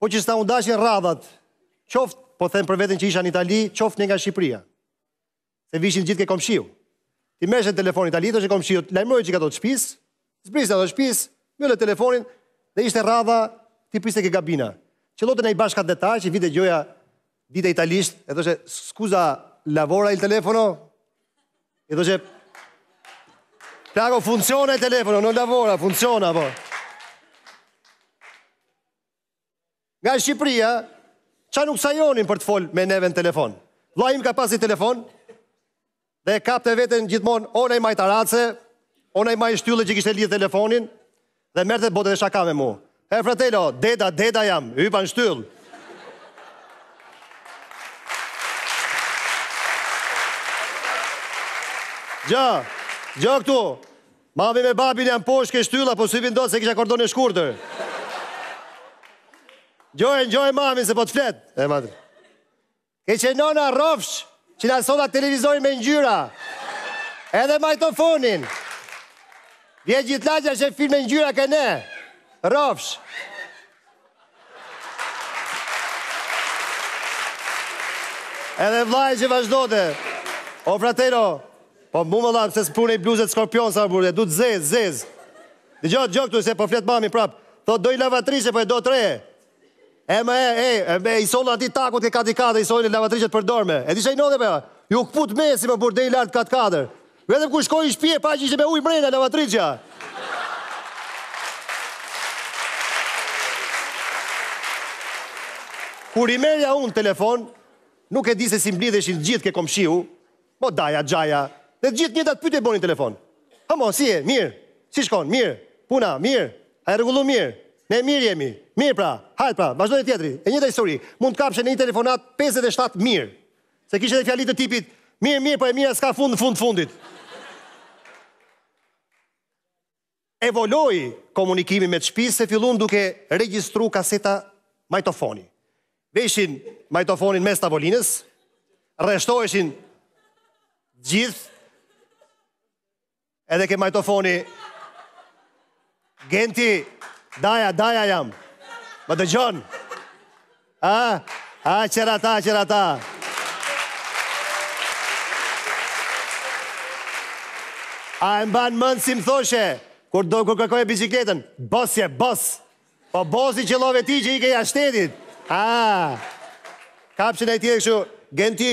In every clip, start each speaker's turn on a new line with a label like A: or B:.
A: Po që s'ta mundësonin radhat, qoftë, po them për veten që isha në Itali, qoftë ne nga Shqipëria. Se vishin gjithë ke komshiu. Ti merrshe në telefon Itali, thoshe komshiut, lajmëroji çik ato të shpisë, zbrisnin ato të shpisë, mbylle telefonin dhe ishte radha ti prisje ke gabina. Qëllonte ndonjë bashkatdhetar që bënte gjoja dinte italisht, e thoshte scusa lavora il telefono. E thoshe plako funziona il telefono, non lavora, funziona po. Nga Shqipëria, ça nuk sajonin për të fol me neve në telefon. Vllai im ka pas një telefon, dhe e kapte veten gjithmonë, o në nai majë tarrace, o në nai majë shtylle që kishte lidh telefonin, dhe merrte bonte dhe shaka me mu. E fratello, Deda, Deda jam, hypa në shtyllë. Gjo, gjo këtu, Mami me babin janë poshtë ke shtylla po s'hypin dot se kisha kordonin e shkurtër. Gjoje, gjoje mamin se po të flet. E madri. Të keqen nona rrofsh që na solle televizorin me ngjyra. Edhe manjetofonin. Vjen gjithë lagja sheh film me ngjyra ke ne. Rrofsh. Edhe vllai që vazhdote. O fratello, po mu më lapë se ça po punon një bluzë te skorpions o burrë, du të zezë, zezë. Dhe gjo, gjo këtu se po flet mami prapë, po do i lavatriçe, po e do të re. E më e, e, e, e, i sollëm atij Takut te kati katër, i sollëm i lavatriçe të përdorme. E di që i nodhe për po ja, iu këput mesi, me burrë deri lart kati katër. Vetëm kur shkoi në shtëpi e pa që ishte me uj mrena lavatriçja. Kur i merrja unë në telefon, nuk e di se si mblidheshin gjithë ke komshiu, po daja, xhaja, dhe gjithë të njëjtat pytje bonin në telefon. Hamo, si je, mirë, si shkon, mirë, puna, mirë, a je rregullu mirë, ne mirë jemi, mirë pra, hajt pra, vazhdonte tjetri, e njëjta histori, mund të kapshe në një telefonatë 57 mirë, Se kishe dhe fjali të tipit, mirë, mirë, po e mira s'ka fund në fund fundit. Evoloi komunikimi me të shpisë se fillun duke regjistru kaseta manjetofoni. Veshin manjetofonin mes tavolinës, rreshtoheshin gjithë Edhe ke magnetofoni. Genti, daja, daja jam. Më dëgjon. A, a, qerrata, qerrata. A e mba në mëndë si më thoshe, kur ta kërkoje bicikletën, bos je, bos. Po bosi qëllove ti që i ke jashtë shtetit. A, kap çne ti e këshu, genti,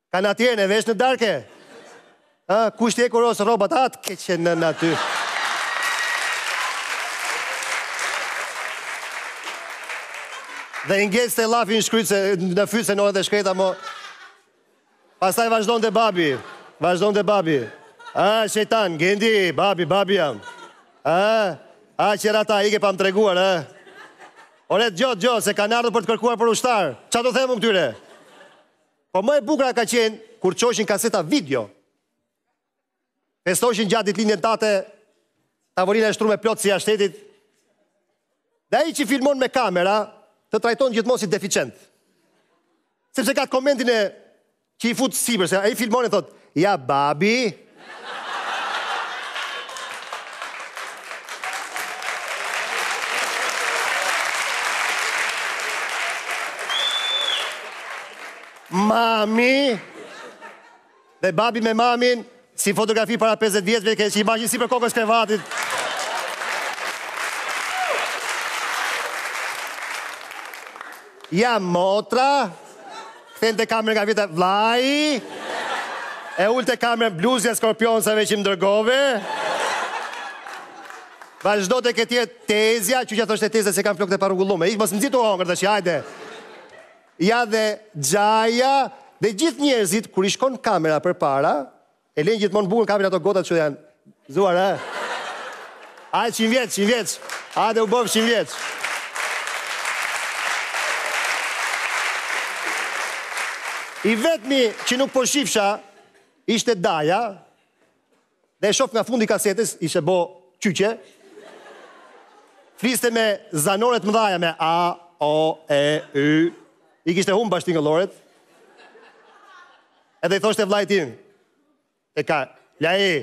A: Kanatierën e vesh në darkë? Ë, kush ti e hekuros rrobat, a të keqen nëna ty. Dhe i ngecte llafi në fyt, në fyt nënës së shkretë mo. Pastaj vazhdonte babi, vazhdonte babi. A, shejtan, genti, babi, babi jam. A, a, qerrata, i ke pa më tregu, a. Ore, dëgjo, dëgjo, se kanë ardhë për të kërkuar për ushtar. Ça do themi këtyre? Po më e bukura ka qenë, kur çoheshin kaseta video, festojshin gja ditëlindjen tate, tavorina e shtrume, plotë si jashtë shtetit, dhe ai që filmon me kamera, të trajton gjithmonë si deficent. Sepse ka komentin që i futë sipër, se ai filmon e thotë, Ja babi. Mami. Dhe babi me mamin si fotografi para 50 vjetëve që i mbajnë sipër kokës krevatit. Ja motra, Kthente kamerën nga vetja vllai. E ulte kamerën, bluzja e Skorpionsave që më dërgove. Vazhdonte ke tjetri, tezja, hiqe, ça thoshte tezja se kam flokët e parregullume. Ik, mos më zitu hongër të që, ajde. Ja dhe xhaja, dhe gjithë njerëzit, kur i shkon kamera përpara, E lejnë gjithmonë bukën kapin ato gotat që janë gëzuar, ha? Aj qind vjet, qind vjet, aj u bëfsh qind vjet. I vetmi që nuk po shifsha, ishte daja, dhe e shof nga fundi i kasetës, ishte bo qyqe, fliste me zanoret e mëdhaja, me a, o, e, y, i kishte humb bashkëtingëlloret, Edhe i thoshte vllai tim. E ka, dajë,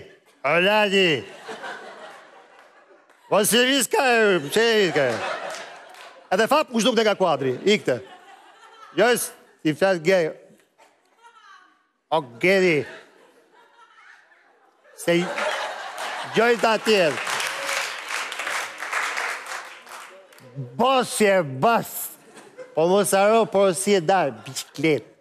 A: o dajë. Po si s'ka, ç'i ka. Edhe fap u zhduk nga kuadri, ikte. Jo, si flas gay. O genti. Se i... Dëgjo ti aty. Bos je bos. Po mos harro, po si e dalë, bicikletë.